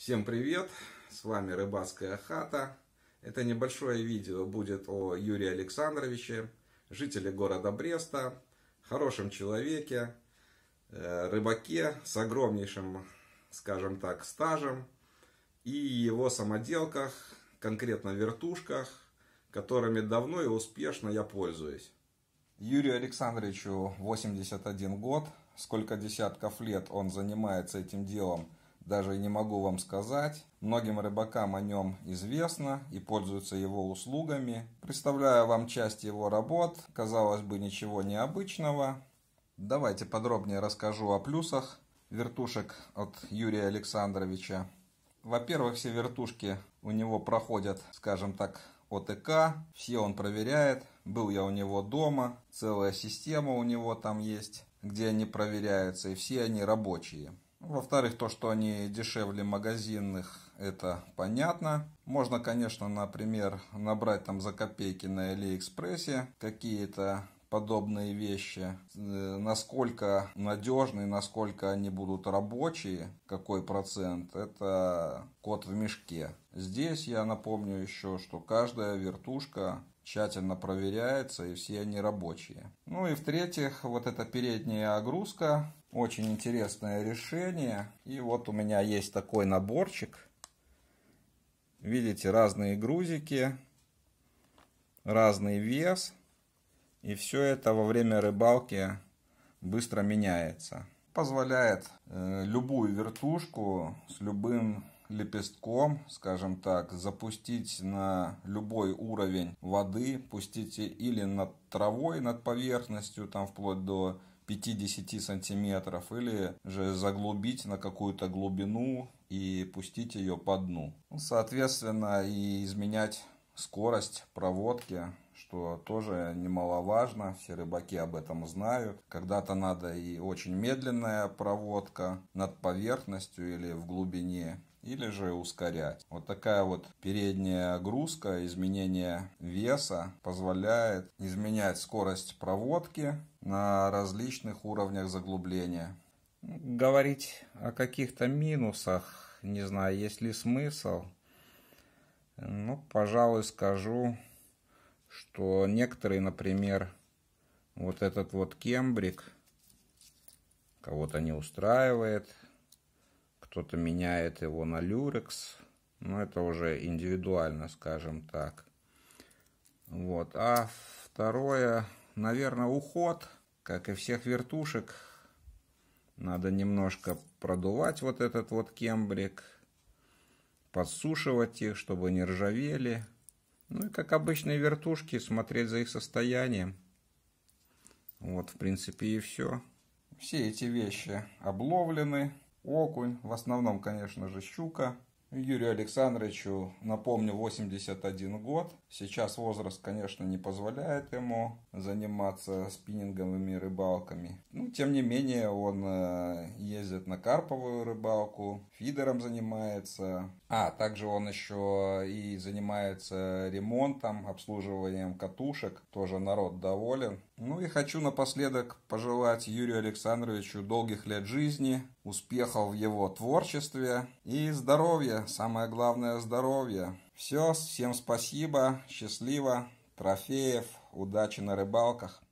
Всем привет! С вами Рыбацкая хата. Это небольшое видео будет о Юрии Александровиче, жителе города Бреста, хорошем человеке, э, рыбаке с огромнейшим, скажем так, стажем и его самоделках, конкретно вертушках, которыми давно и успешно я пользуюсь. Юрию Александровичу 81 год. Сколько десятков лет он занимается этим делом – даже не могу вам сказать. Многим рыбакам о нем известно и пользуются его услугами. Представляю вам часть его работ. Казалось бы, ничего необычного. Давайте подробнее расскажу о плюсах вертушек от Юрия Александровича. Во-первых, все вертушки у него проходят, скажем так, ОТК. Все он проверяет. Был я у него дома. Целая система у него там есть, где они проверяются. И все они рабочие. Во-вторых, то, что они дешевле магазинных, это понятно. Можно, конечно, например, набрать там за копейки на Алиэкспрессе какие-то подобные вещи, э, насколько надежные, насколько они будут рабочие, какой процент, это кот в мешке. Здесь я напомню еще, что каждая вертушка тщательно проверяется и все они рабочие. Ну и в-третьих, вот эта передняя огрузка, очень интересное решение. И вот у меня есть такой наборчик. Видите, разные грузики, разный вес. И все это во время рыбалки быстро меняется. Позволяет э, любую вертушку с любым лепестком, скажем так, запустить на любой уровень воды, пустите или над травой, над поверхностью, там вплоть до 50 сантиметров, или же заглубить на какую-то глубину и пустить ее по дну. Соответственно, и изменять скорость проводки, что тоже немаловажно, все рыбаки об этом знают. Когда-то надо и очень медленная проводка над поверхностью или в глубине, или же ускорять. Вот такая вот передняя грузка, изменение веса позволяет изменять скорость проводки на различных уровнях заглубления. Говорить о каких-то минусах, не знаю, есть ли смысл. Ну, пожалуй, скажу, что некоторые, например, вот этот вот кембрик кого-то не устраивает, кто-то меняет его на люрекс, но это уже индивидуально, скажем так. Вот. А второе, наверное, уход, как и всех вертушек, надо немножко продувать вот этот вот кембрик, подсушивать их, чтобы не ржавели. Ну и как обычные вертушки, смотреть за их состоянием. Вот, в принципе, и все. Все эти вещи обловлены окунь, в основном, конечно же, щука. Юрию Александровичу, напомню, 81 год. Сейчас возраст, конечно, не позволяет ему заниматься спиннинговыми рыбалками. Ну, тем не менее, он э, ездит на карповую рыбалку, фидером занимается. А, также он еще и занимается ремонтом, обслуживанием катушек. Тоже народ доволен. Ну и хочу напоследок пожелать Юрию Александровичу долгих лет жизни, успехов в его творчестве и здоровья. Самое главное здоровье. Все, всем спасибо, счастливо, трофеев, удачи на рыбалках.